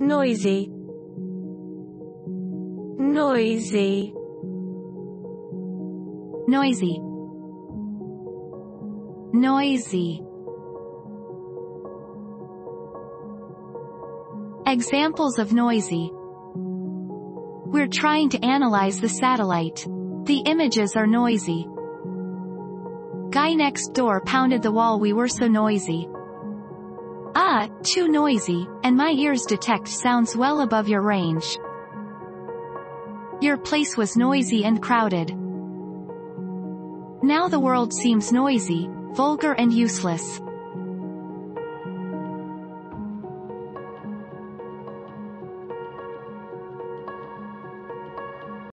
noisy noisy noisy noisy Examples of noisy We're trying to analyze the satellite. The images are noisy. Guy next door pounded the wall we were so noisy. Ah, too noisy, and my ears detect sounds well above your range. Your place was noisy and crowded. Now the world seems noisy, vulgar and useless.